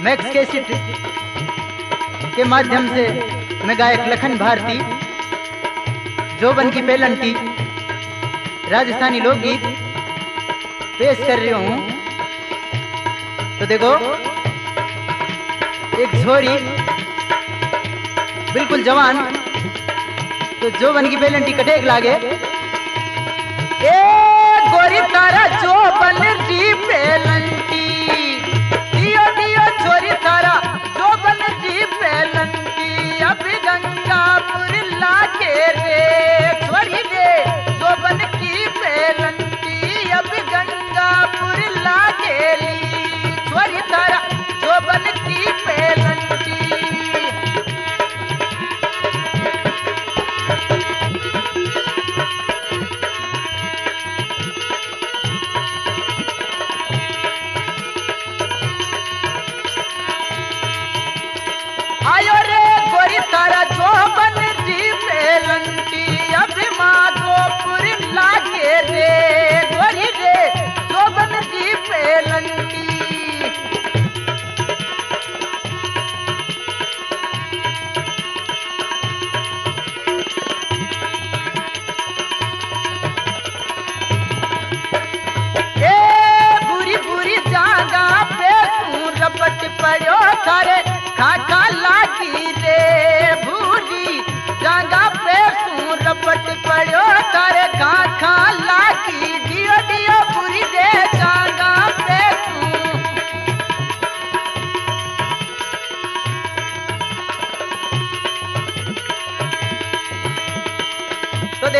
Max cassette के माध्यम से मैं गायक लखन भारती, जोबन की पेलंटी, राजस्थानी लोकगीत पेश कर रही हूँ। तो देखो, एक झोरी बिल्कुल जवान तो जोबन की पेलंटी कटेक लागे। ए गोरी तारा जोबन की पेलंटी। दियो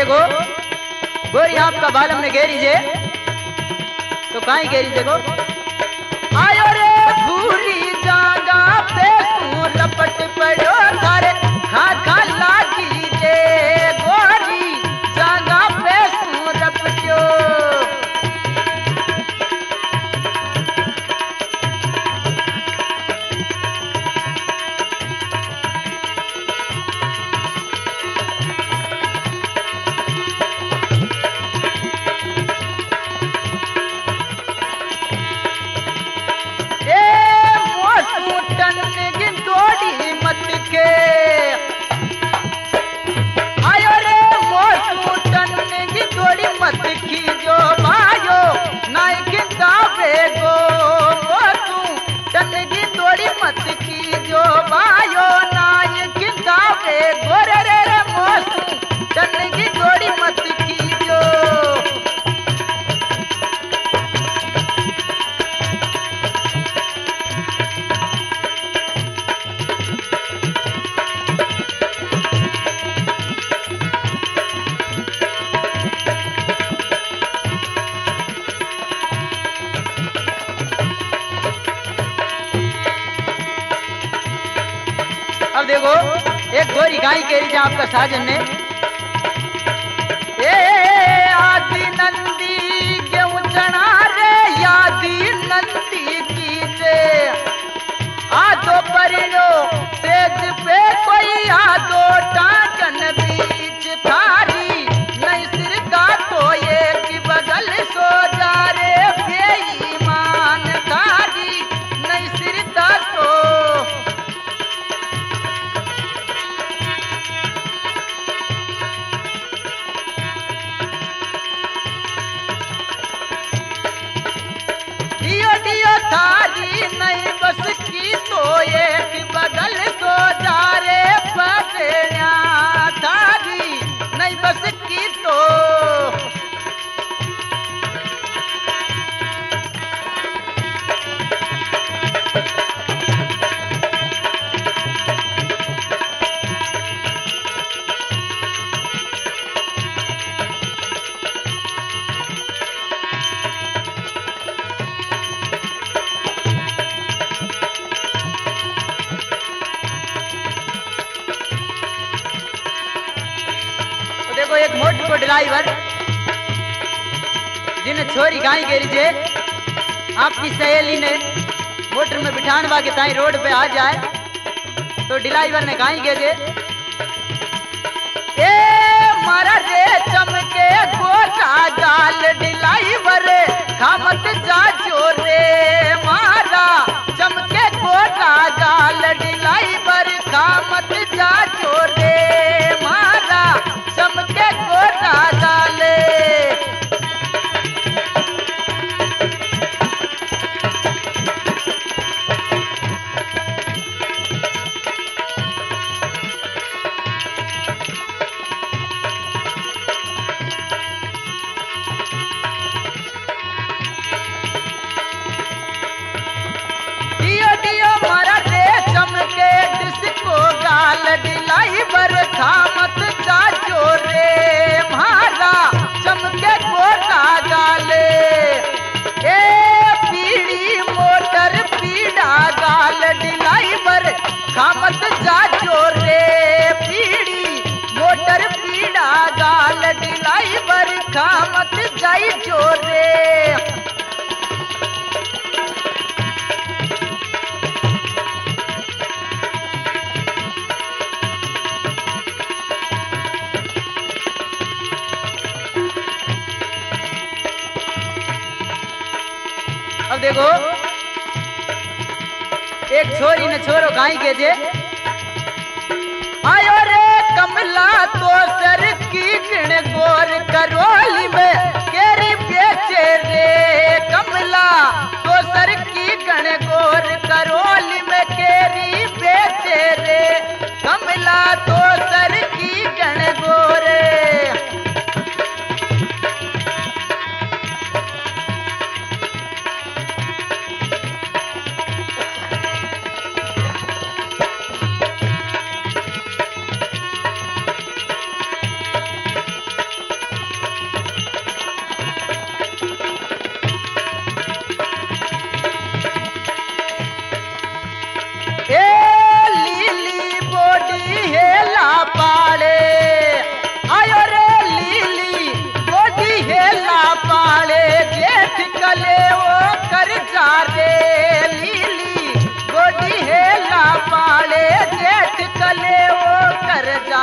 देखो। गोरी आपका बालम ने घेरी जे। तो कहीं घेरी देखो आयो! देखो एक गोरी गाय के आपका साजन ने ए आदि एक मोटर को ड्राइवर जिन्हें छोरी गाय गेरी जे, आपकी सहेली ने मोटर में बिठान के ताई रोड पे आ जाए तो ड्राइवर ने गाय गे जे। ए, मारा रे चमके अब देखो। एक छोरी ने छोरो गाई के जे। आयो रे कमला तो सर की गोर करोली में। रे कमला तो सर की गण गोर करोली में केरी बेचे रे। कमला तो सर की गण गोरे वो कर जा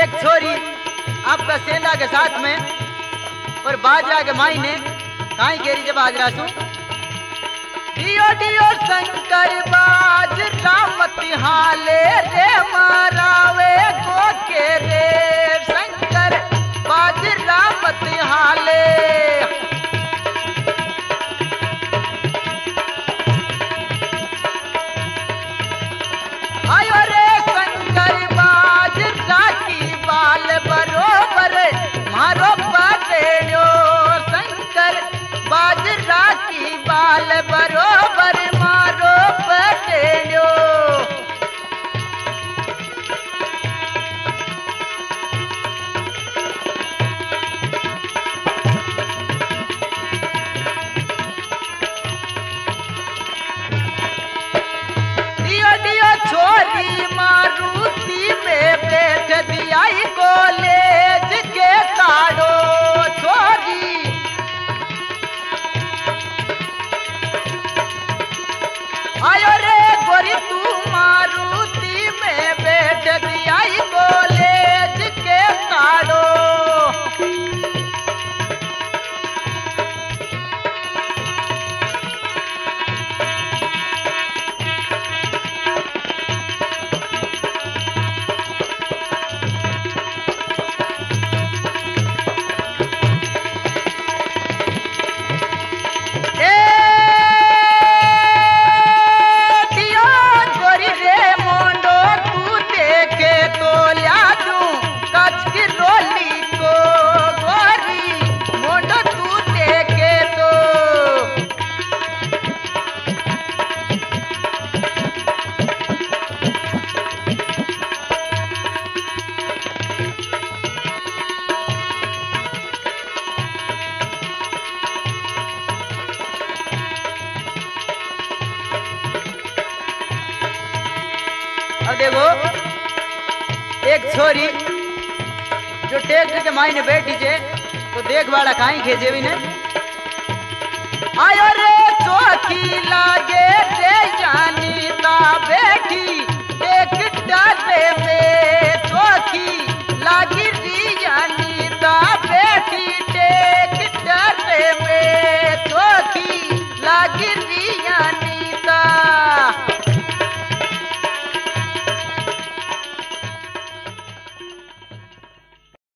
एक छोरी आपका सेंधा के साथ में, और बाजरा के माई ने काई गेरी जब बाजरा सु। डियो डियो शंकर बाज रामती हाले रे मारावे को के रे। शंकर रामत बेटे एक छोरी जो टेक्ट के मायने बैठी जे तो देखवाड़ा बाड़ा काई खेजे भी ने? आयो रे, चौकी लागे जानी।